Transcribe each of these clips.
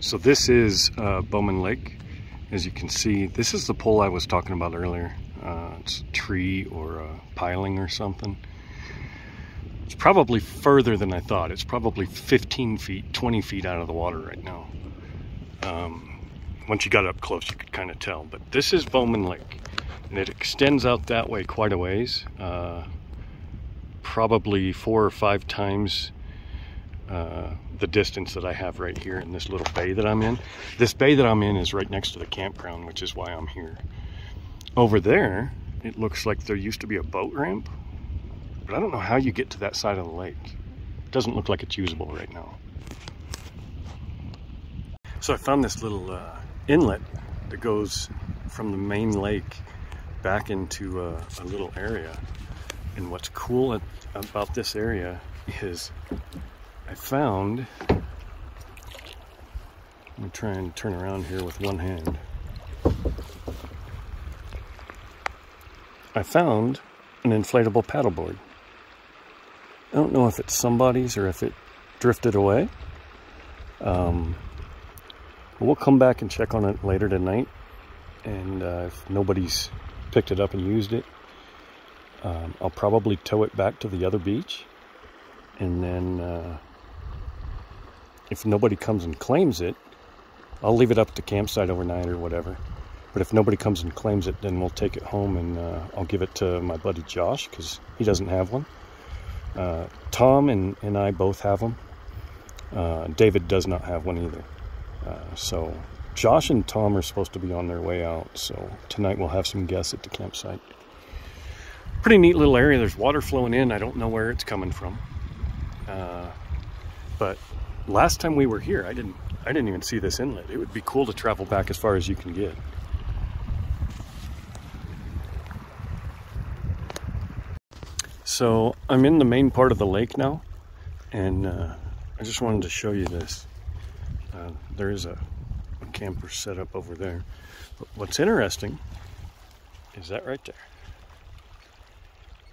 So this is uh, Bowman Lake. As you can see, this is the pole I was talking about earlier. Uh, it's a tree or a piling or something. It's probably further than I thought. It's probably 15 feet, 20 feet out of the water right now. Um, once you got up close, you could kind of tell. But this is Bowman Lake, and it extends out that way quite a ways. Uh, probably four or five times uh, the distance that I have right here in this little bay that I'm in. This bay that I'm in is right next to the campground, which is why I'm here. Over there, it looks like there used to be a boat ramp, but I don't know how you get to that side of the lake. It doesn't look like it's usable right now. So I found this little uh, inlet that goes from the main lake back into a, a little area. And what's cool about this area is I found, let me try and turn around here with one hand. I found an inflatable paddleboard. I don't know if it's somebody's or if it drifted away. Um, we'll come back and check on it later tonight. And uh, if nobody's picked it up and used it, um, I'll probably tow it back to the other beach. And then uh, if nobody comes and claims it, I'll leave it up at the campsite overnight or whatever. But if nobody comes and claims it, then we'll take it home and uh, I'll give it to my buddy Josh because he doesn't have one. Uh, Tom and, and I both have them. Uh, David does not have one either. Uh, so Josh and Tom are supposed to be on their way out. So tonight we'll have some guests at the campsite. Pretty neat little area. There's water flowing in. I don't know where it's coming from. Uh, but last time we were here, I didn't I didn't even see this inlet. It would be cool to travel back as far as you can get. So I'm in the main part of the lake now, and uh, I just wanted to show you this. Uh, there is a, a camper set up over there. But what's interesting is that right there.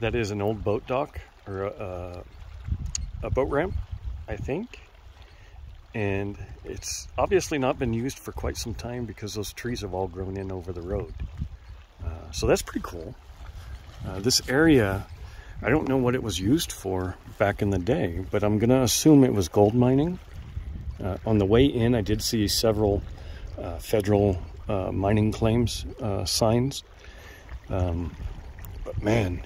That is an old boat dock or a, a, a boat ramp, I think and it's obviously not been used for quite some time because those trees have all grown in over the road. Uh, so that's pretty cool. Uh, this area, I don't know what it was used for back in the day, but I'm gonna assume it was gold mining. Uh, on the way in, I did see several uh, federal uh, mining claims uh, signs. Um, but man,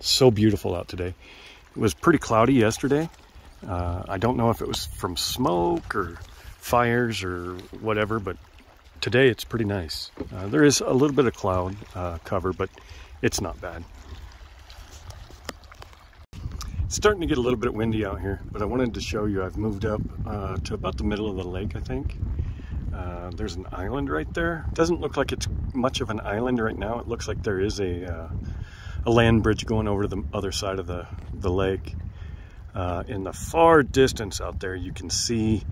so beautiful out today. It was pretty cloudy yesterday, uh, I don't know if it was from smoke or fires or whatever, but today it's pretty nice. Uh, there is a little bit of cloud uh, cover, but it's not bad. It's starting to get a little bit windy out here, but I wanted to show you I've moved up uh, to about the middle of the lake, I think. Uh, there's an island right there. It doesn't look like it's much of an island right now. It looks like there is a, a land bridge going over to the other side of the, the lake. Uh, in the far distance out there, you can see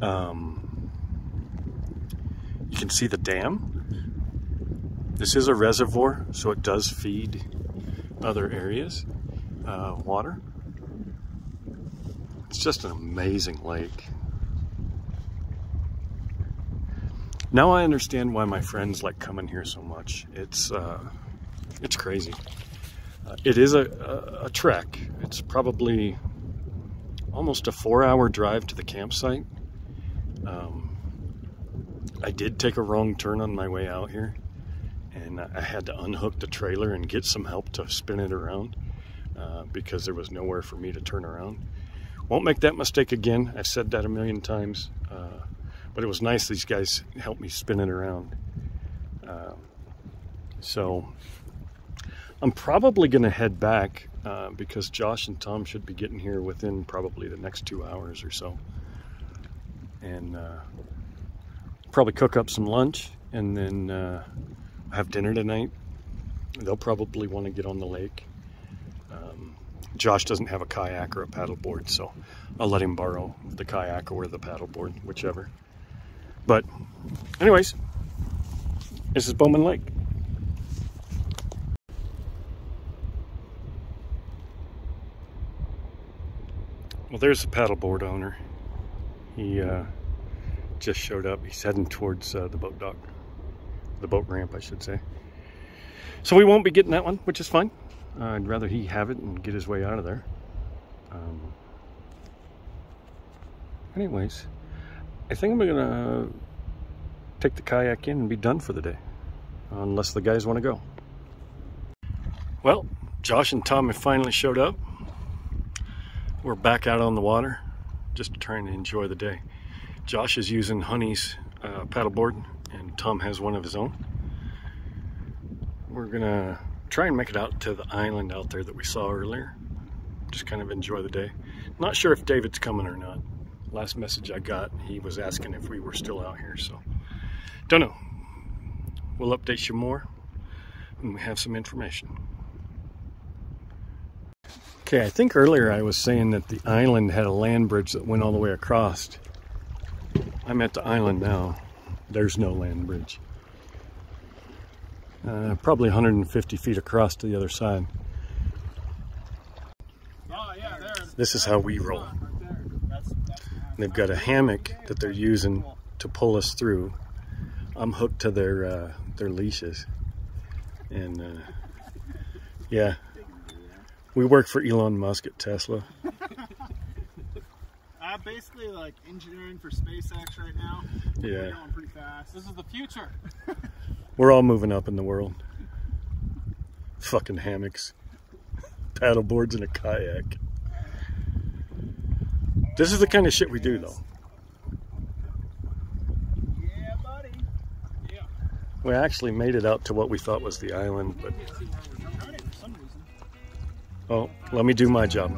um, you can see the dam. This is a reservoir, so it does feed other areas uh, water. It's just an amazing lake. Now I understand why my friends like coming here so much. It's uh, it's crazy. Uh, it is a, a, a, trek. It's probably almost a four hour drive to the campsite. Um, I did take a wrong turn on my way out here and I had to unhook the trailer and get some help to spin it around uh, because there was nowhere for me to turn around. Won't make that mistake again. I've said that a million times, uh, but it was nice these guys helped me spin it around. Uh, so I'm probably going to head back uh, because Josh and Tom should be getting here within probably the next two hours or so. And uh, probably cook up some lunch and then uh, have dinner tonight. They'll probably want to get on the lake. Um, Josh doesn't have a kayak or a paddleboard, so I'll let him borrow the kayak or the paddleboard, whichever. But, anyways, this is Bowman Lake. There's the paddleboard owner. He uh, just showed up. He's heading towards uh, the boat dock, the boat ramp, I should say. So we won't be getting that one, which is fine. Uh, I'd rather he have it and get his way out of there. Um, anyways, I think I'm gonna take the kayak in and be done for the day, unless the guys want to go. Well, Josh and Tom have finally showed up. We're back out on the water, just trying to enjoy the day. Josh is using Honey's uh, paddleboard, and Tom has one of his own. We're gonna try and make it out to the island out there that we saw earlier. Just kind of enjoy the day. Not sure if David's coming or not. Last message I got, he was asking if we were still out here, so don't know. We'll update you more when we have some information. Okay, I think earlier I was saying that the island had a land bridge that went all the way across. I'm at the island now. There's no land bridge. Uh, probably 150 feet across to the other side. Oh, yeah, This is how we roll. They've got a hammock that they're using to pull us through. I'm hooked to their uh, their leashes, and uh, yeah, we work for Elon Musk at Tesla. I'm uh, basically like engineering for SpaceX right now. Yeah. We're going pretty fast. This is the future. We're all moving up in the world. Fucking hammocks, paddle boards, and a kayak. This is the kind of shit we do, though. Yeah, buddy. Yeah. We actually made it out to what we thought was the island, but oh, let me do my job.